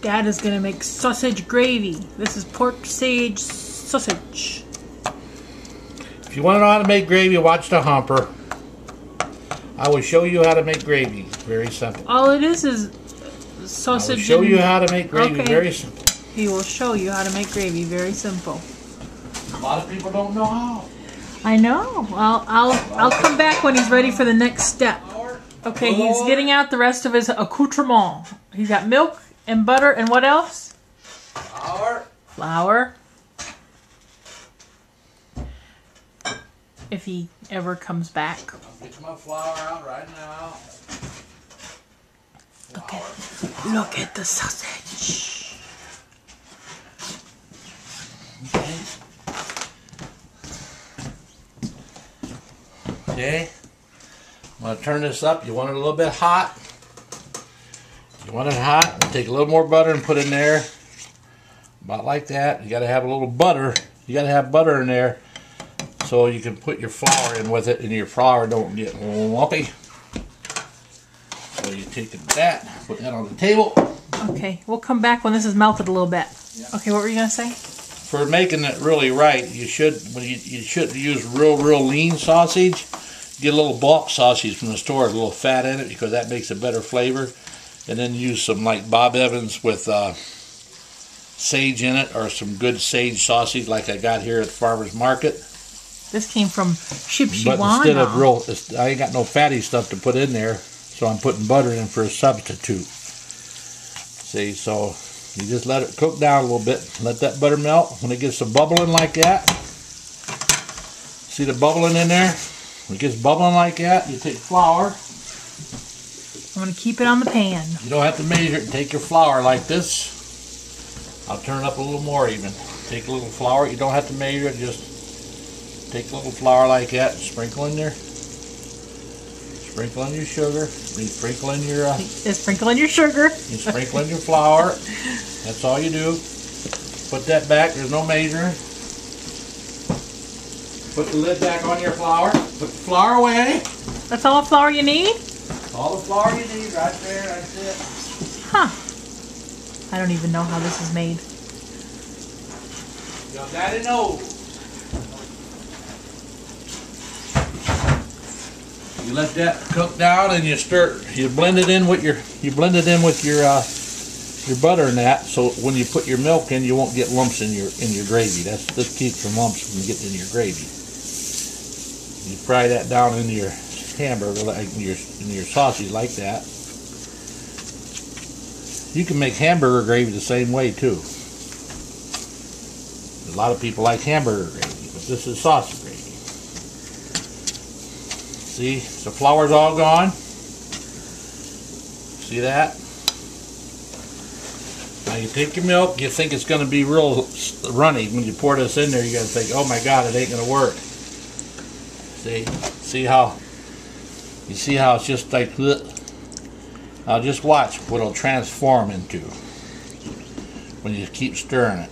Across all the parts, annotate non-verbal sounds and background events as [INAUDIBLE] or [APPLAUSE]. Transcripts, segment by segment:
Dad is gonna make sausage gravy. This is pork sage sausage. If you want to know how to make gravy, watch the humper. I will show you how to make gravy. Very simple. All it is is sausage. I will show and- you how to make gravy. Okay. Very simple. He will show you how to make gravy. Very simple. A lot of people don't know how. I know. I'll I'll I'll come back when he's ready for the next step. Okay, he's getting out the rest of his accoutrement. He's got milk and butter and what else? Flour. Flour. If he ever comes back. Get my flour out right now. Look at look at the sausage. Okay. Okay. I'm gonna turn this up. You want it a little bit hot. You want it hot. Take a little more butter and put in there. About like that. You gotta have a little butter. You gotta have butter in there so you can put your flour in with it and your flour don't get lumpy. So you take that, put that on the table. Okay, we'll come back when this is melted a little bit. Okay, what were you gonna say? for making it really right, you should when you, you should use real real lean sausage. Get a little bulk sausage from the store, a little fat in it because that makes a better flavor. And then use some like Bob Evans with uh, sage in it, or some good sage sausage like I got here at the farmers market. This came from Shipshewana. But instead of real, I ain't got no fatty stuff to put in there, so I'm putting butter in for a substitute. See, so you just let it cook down a little bit. Let that butter melt. When it gets to bubbling like that, see the bubbling in there? When it gets bubbling like that, you take flour. I'm gonna keep it on the pan. You don't have to measure it. Take your flour like this. I'll turn it up a little more even. Take a little flour. You don't have to measure it. Just take a little flour like that. and Sprinkle in there. Sprinkle in your sugar. You sprinkle in your. Uh, Just sprinkle in your sugar. you sprinkle in your flour. That's all you do. Put that back. There's no measuring. Put the lid back on your flour. Put the flour away. That's all the flour you need? All the flour you need right there. That's it. Huh. I don't even know how this is made. Your daddy knows. You let that cook down and you stir. You blend it in with your. You blend it in with your uh, your butter and that. So when you put your milk in, you won't get lumps in your in your gravy. That's this keeps the lumps from getting in your gravy. You fry that down into your hamburger, like your your sausage, like that. You can make hamburger gravy the same way too. A lot of people like hamburger gravy, but this is sausage gravy. See, the flour's all gone. See that? Now you take your milk, you think it's going to be real runny. When you pour this in there, you're going to think, oh my God, it ain't going to work. See, see how, you see how it's just like, bleh. now just watch what it'll transform into when you keep stirring it.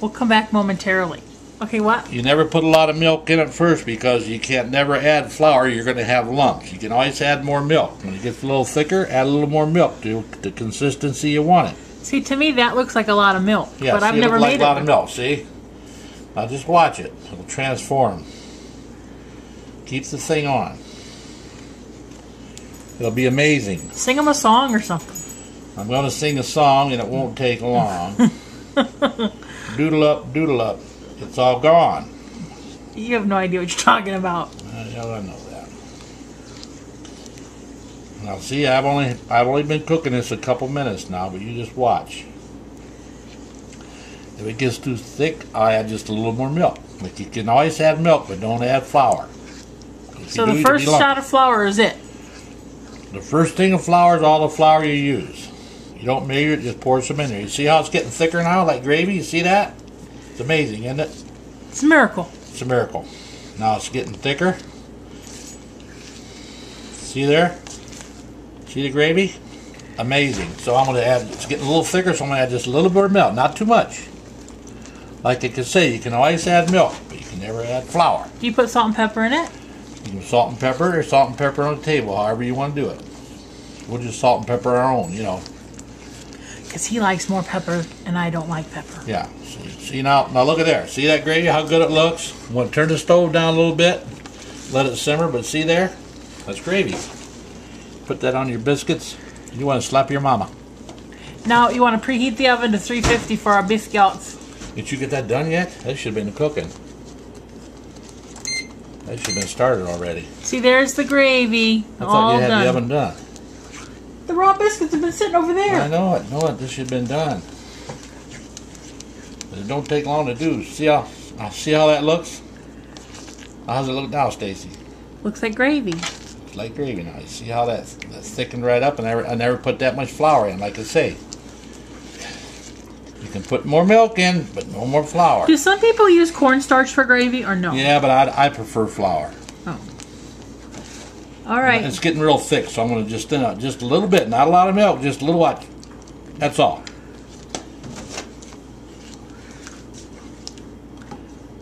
We'll come back momentarily. Okay, what? You never put a lot of milk in it first because you can't never add flour. You're going to have lumps. You can always add more milk. When it gets a little thicker, add a little more milk to the consistency you want it. See, to me that looks like a lot of milk, Yeah, but see, I've never like made a lot of milk. See? Now just watch it. It'll transform. Keep the thing on. It'll be amazing. Sing them a song or something. I'm going to sing a song and it won't take long. [LAUGHS] doodle up, doodle up. It's all gone. You have no idea what you're talking about. I know I know that. Now see, I've only I've only been cooking this a couple minutes now, but you just watch. If it gets too thick, I add just a little more milk. Like you can always add milk, but don't add flour. So the first shot of flour is it. The first thing of flour is all the flour you use. You don't measure it, just pour some in there. You see how it's getting thicker now, like gravy? You see that? It's amazing, isn't it? It's a miracle. It's a miracle. Now it's getting thicker. See there? See the gravy? Amazing. So I'm going to add, it's getting a little thicker, so I'm going to add just a little bit of milk, not too much. Like they can say, you can always add milk, but you can never add flour. Do you put salt and pepper in it? You can salt and pepper or salt and pepper on the table, however you want to do it. We'll just salt and pepper our own, you know. because he likes more pepper and I don't like pepper. Yeah. See, see now, now look at there. See that gravy? How good it looks. I'm gonna turn the stove down a little bit, let it simmer. But see there? That's gravy. Put that on your biscuits. You want to slap your mama. Now you want to preheat the oven to 350 for our biscuits. Did you get that done yet? That should have been the cooking. That should have been started already. See, there's the gravy. I thought all you had done. the oven done. The raw biscuits have been sitting over there. I know it. Know it. This should have been done. But it don't take long to do. See how uh, see how that looks? How's it look now, Stacy? Looks like gravy. It's like gravy now. You see how that that's thickened right up, and I I never put that much flour in. Like I say, you can put more milk in, but no more flour. Do some people use cornstarch for gravy or no? Yeah, but I, I prefer flour. Oh. All right. It's getting real thick, so I'm going to just thin out just a little bit. Not a lot of milk, just a little what? That's all.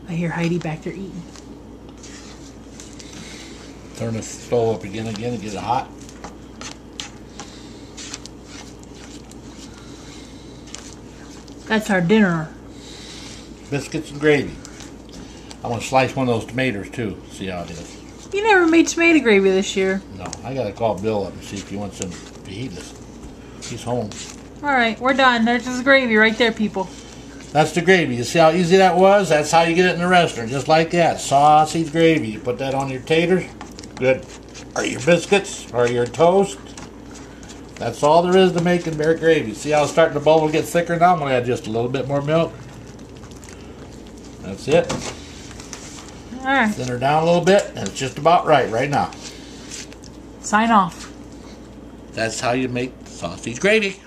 I hear Heidi back there eating. Turn the stove up again, again, and get it hot. That's our dinner. Biscuits and gravy. I'm going to slice one of those tomatoes too. See how it is. You never made tomato gravy this year. No, I got to call Bill up and see if he wants some fajitas. He's home. All right, we're done. There's just gravy right there, people. That's the gravy. You see how easy that was? That's how you get it in the restaurant, just like that. Sausage gravy. You put that on your taters. Good. Or your biscuits, or your toast. That's all there is to making bear gravy. See how it's starting to bubble get thicker now? I'm going to add just a little bit more milk. That's it. All right, Thin her down a little bit, and it's just about right right now. sign off. That's how you make sausage gravy.